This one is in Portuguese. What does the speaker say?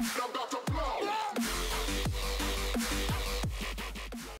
Stop